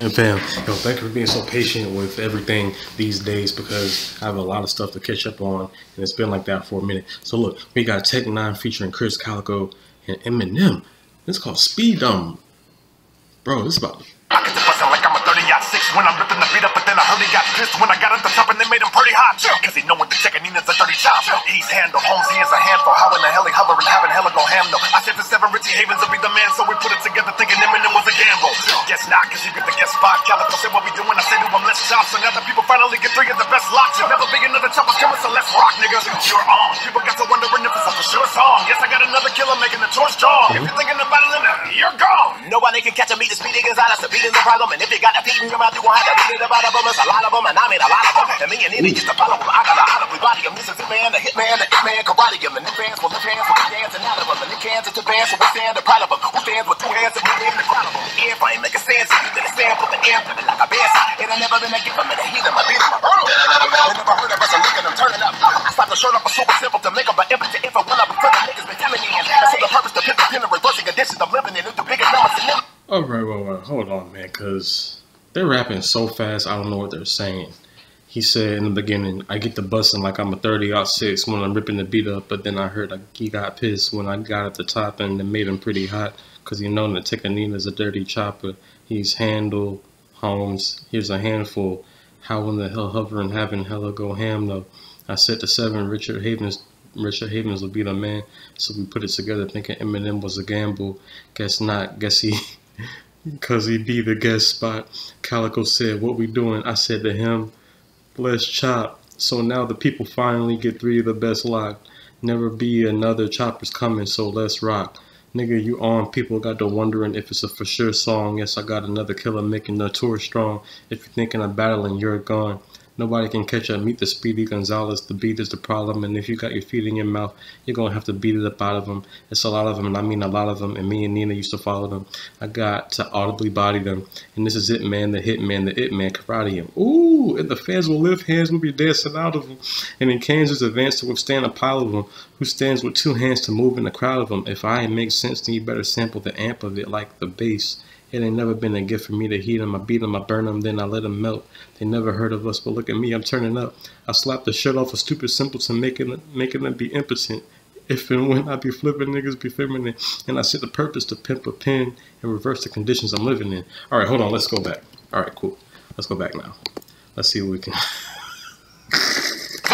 And fam, yo, thank you for being so patient with everything these days because I have a lot of stuff to catch up on, and it's been like that for a minute. So look, we got Tech N9ne featuring Krizz Kaliko and Eminem. It's called Speedom. Bro, this is about I get the bustin' like I'm a 30 six when I'm ripping the beat up, but then I heard he got pissed when I got at the top and they made him pretty hot. Cause he know when the Tecca Nina's a dirty chop. He's handle, Holmes, he is a handful. How in the hell he hovering, having hella go ham though. I said the seven Richie Havens will be the man, so we put it together Guess not, cause you the guest spot. Kaliko said what we doing, I said do him let's chop. So now that people finally get three of the best locks, and never be another choppers coming, so let's rock, nigga. You're on. People got to wondering if it's a for sure song. Yes, I got another killer making the torch strong. If you're thinking about it, then uh, you're gone. Nobody can catch a meet the speedy Gonzalez. The beat is the problem. And if you got a feet in your mouth, you gon' have to beat it about a them. It's a lot of them, and I made a lot of them. And me and Nina used to follow them. I got a lot of everybody. I'm Mrs. Hitman, the Hitman, the Hitman, karate. And the fans will lift hands with the dance and out of them. And the cans is the band, so we stand the proud of them. Who stands with two hands and we All right, well, well, hold on, man, because they're rapping so fast, I don't know what they're saying. He said in the beginning, I get the busting like I'm a 30 out six when I'm ripping the beat up, but then I heard like, he got pissed when I got at the top and it made him pretty hot. Because he know that Tecca Nina's a dirty chopper. He's handle, Holmes, here's a handful. How in the hell hovering having hella go ham though? I said to seven, Richard Havens Richard Havens will be the man. So we put it together thinking Eminem was a gamble. Guess not. Guess he, because he be the guest spot. Kaliko said, what we doing? I said to him, let's chop. So now the people finally get three of the best locked. Never be another choppers coming, so let's rock. Nigga, you on. People got to wondering if it's a for sure song. Yes, I got another killer making the tour strong. If you're thinking of battling, you're gone. Nobody can catch up. Meet the Speedy Gonzalez. The beat is the problem. And if you got your feet in your mouth, you're going to have to beat it up out of them. It's a lot of them, and I mean a lot of them. And me and Nina used to follow them. I got to audibly body them. And this is it, man. The hit man, the it man, karate him. Ooh, and the fans will lift hands, will be dancing out of them. And in Kansas, advance to withstand a pile of them. Who stands with two hands to move in the crowd of them? If I make sense, then you better sample the amp of it like the bass. It ain't never been a gift for me to heat them. I beat them, I burn them, then I let them melt. They never heard of us, but look at me, I'm turning up. I slap the shirt off a stupid simpleton, making making them be impotent. If and when I be flipping, niggas be feminine. And I set the purpose to pimp a pen and reverse the conditions I'm living in. All right, hold on, let's go back. All right, cool. Let's go back now. Let's see what we can.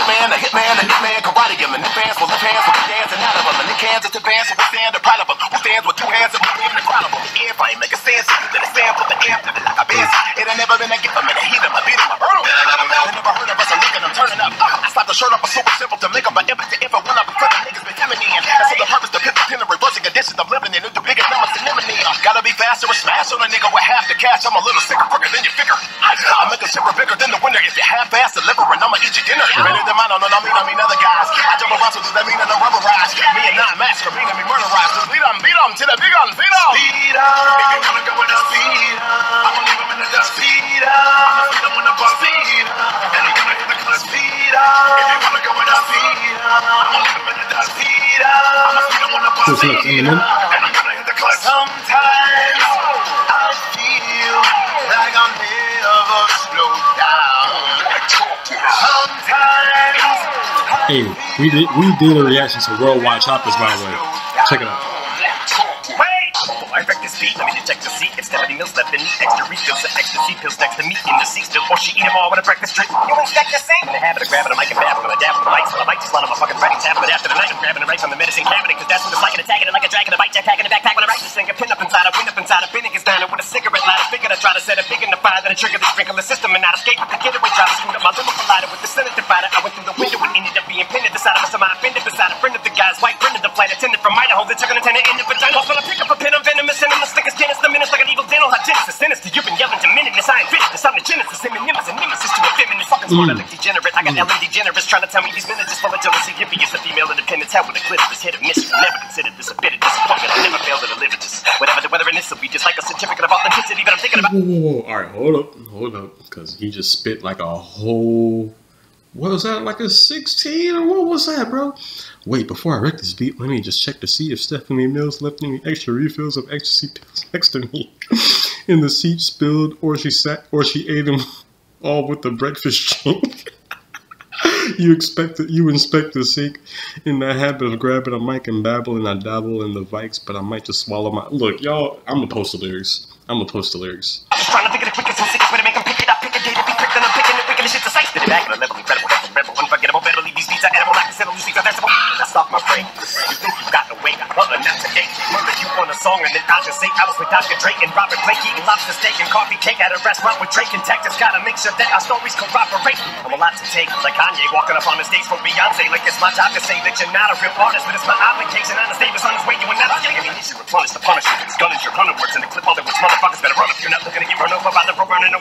Hitman, hitman, the him. And the fans will lift hands with the dance and out of them. And the cans is the band, so we stand the proud of them. Who stands with two hands and we in the crowd of them? If I ain't make a sense, then it's stand for the air, flipping like a bass. It ain't never been a gift, I'm in the heat of my beat, I burn them. They never heard of us, I'm looking, I'm turning up. I slap the shirt off, it's super cash. I'm a little sicker, quicker than you figure. I make a shipper bigger than the winner. If you half-ass delivering, I'ma eat your dinner. Better than mine, no, no, I mean, I mean other guys. I jump around, so does that mean that I'm rubberized? Me and nine master, me and me murderized. Just beat 'em, beat 'em to the big on, beat 'em. Speed up. If you wanna go with the speed up, I'ma leave 'em in the dust. Speed up. I'ma feed 'em when the bus speed up. And you're gonna hit the clutch. Speed up. If you wanna go with the speed up, I'ma leave 'em in the dust. Speed up. I'ma feed 'em when the bus Who's next, speed Eminem? Hey, we did we did a reaction to Worldwide Choppers, by the way. Check it out. I wreck this beat, let me detect the seat. If Stephanie Mills left the neat extra refills and ecstasy pills next to me in the seat still, or she eat them all with a breakfast treat. You expect the same? In the habit of grabbing a mic and babbling, gonna dab the mic, so I might just let my fucking writing tab. But after the night, I'm grabbing it right from the medicine cabinet, cause that's what it's like, and attacking it like a dragon, a bite jetpack in the backpack when I write this thing. A pin up inside, a win up inside, a bin is down with a cigarette lighter. Figured I try to set a big in the fire, then I trigger the sprinkler system and not escape with the getaway driver. Screwed up smart, I look degenerate. I got mm. LA degenerates trying to tell me these men are just full of jealousy. Hippie is a female independent. Hell with a clitoris. Hit of mission. Never considered this a bit of disappointment. I never failed to deliver this. Whatever the weather in this will be just like a certificate of authenticity that I'm thinking about. Whoa, whoa, whoa. All right, hold up, hold up, because he just spit like a whole. What was that? Like a 16 or what was that, bro? Wait, before I wreck this beat, let me just check to see if Stephanie Mills left any extra refills of ecstasy pills next to me. in the seat spilled, or she sat, or she ate them all with the breakfast drink. you expect to, you inspect the sink in the habit of grabbing a mic and babbling. I dabble in the vikes, but I might just swallow my look, y'all. I'm gonna post the lyrics. I'm gonna post the lyrics. I'm just trying to level, incredible, rebel, unforgettable, better these beats are edible, like the settle, these are vegetable. That's off my brain. You think you got the way, well, not song and then I just say I was with Dr. Dre and Robert Blake eating lobster steak and coffee cake at a restaurant with Drake and Texas. Gotta make sure that our stories corroborate. I'm a lot to take, like Kanye walking up on the stage for Beyonce, like it's my job to say that you're not a real artist, but it's my obligation. On the stage is on his way, you are not getting any issue replenish the punishment. It's gunning your hundred words in the clip, all the which motherfuckers better run if you're not looking to get run over by the rope running. No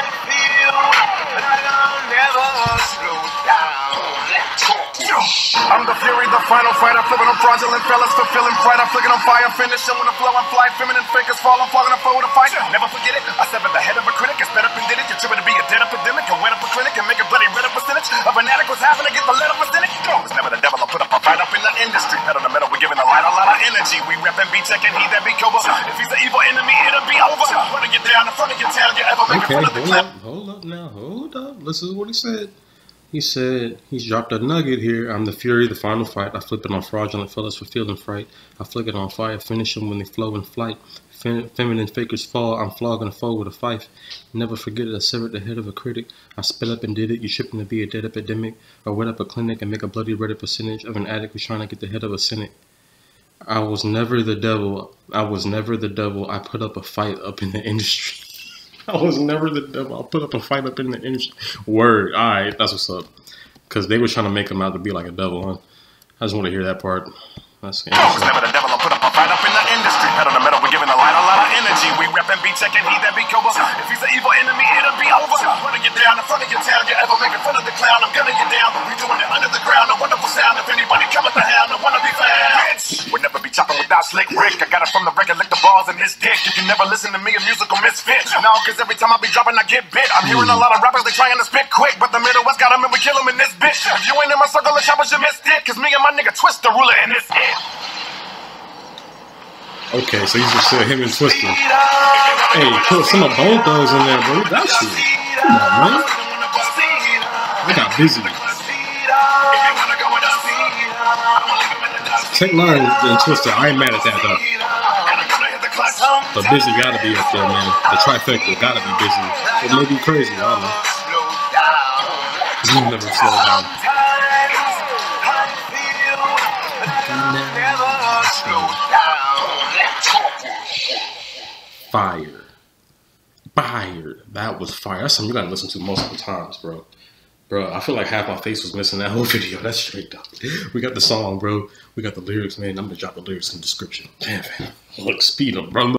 final fight. I'm flipping on fraudulent fellas, fulfilling pride. I'm flicking on fire, finishing when the flow and fly. Feminine fakers fall, I'm falling, I'm forward to fight. Never forget it. I severed the head of a critic, I sped up and did it. Contributed to be a dead epidemic and went up a clinic and make a bloody red up percentage of an addict was having to get the lead up percentage. No, it's never the devil. I put up a fight up in the industry. Pedal the metal, we're giving the light a lot of energy. We reppin' B Tech and he that be Cobra. If he's an evil enemy, it'll be over. Wanna get down in front of your town, you ever make Okay, in front of the hold clap. up, hold up now, hold up. Listen to what he said. He said he's dropped a nugget here. I'm the fury, the final fight. I flip it on fraudulent fellas for feeling fright. I flick it on fire, finish them when they flow in flight. Fem- feminine fakers fall. I'm flogging a foe with a fife. Never forget it. I severed the head of a critic. I spit up and did it. You tripping to be a dead epidemic I wet up a clinic and make a bloody red percentage of an addict who's trying to get the head of a cynic. I was never the devil. I was never the devil. I put up a fight up in the industry. I was never the devil. I put up a fight up in the industry. Word. All right, that's what's up. Because they were trying to make him out to be like a devil, huh? I just want to hear that part. That's interesting. never the devil, I put up a fight up in the industry. Pedal the metal, we're giving the light a lot of energy. We reppin' B Tech and he that be Cobra. If he's an evil enemy, it'll be over. Wanna get down in front of your town, you ever make fun of the clown? I'm gonna get down. We doing it under the ground, a wonderful sound. If anybody come at his dick. You can never listen to me, a musical misfit. No, cause every time I be dropping, I get bit. I'm hearing a lot of rappers, they trying to spit quick. But the Midwest got them and we kill them in this bitch. If you ain't in my circle of choppers, you missed it. Cause me and my nigga Twist the ruler in this it. Okay, so you just said him and Twista. Hey, put some of both those in there, bro. That shit. Come on, man. I got Bizzy. Tech N9ne and Twista, I ain't mad at that though. But Bizzy gotta be up there, man. The trifecta gotta be Bizzy. It may be crazy, I don't know. You never slow down. Fire. Fire. That was fire. That's something you gotta listen to multiple times, bro. Bro, I feel like half my face was missing that whole video. That's straight up. We got the song, bro. We got the lyrics, man. I'm gonna drop the lyrics in the description. Damn, man. Look, speed up, bro.